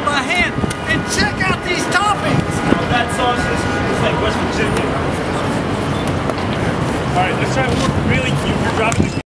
on my hand. And check out these toppings. That sauce is like West Virginia. All right, let's try one